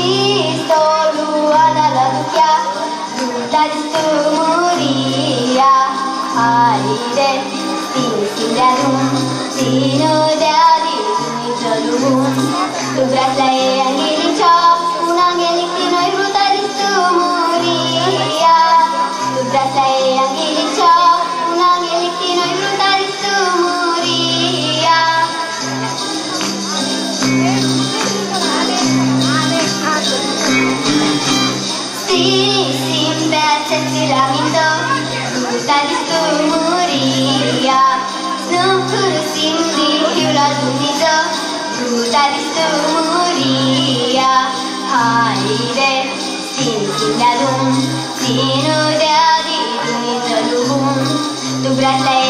Cristo lua dalla duccia Buta di sumuria Hayde Sini sindarun Sino dari bumi terhubung Tubrat saya yang gilicah Unang gelik tinoy buta di sumuria Tubrat saya yang Sisimba setiramito Buta di sumuria Nukuru sindi hiula dumito Buta di sumuria Haide Sinsinadum Sino dari bumi terhubung Tubrat saya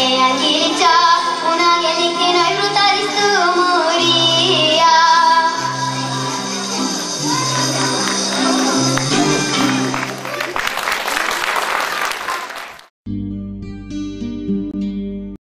play a guitar.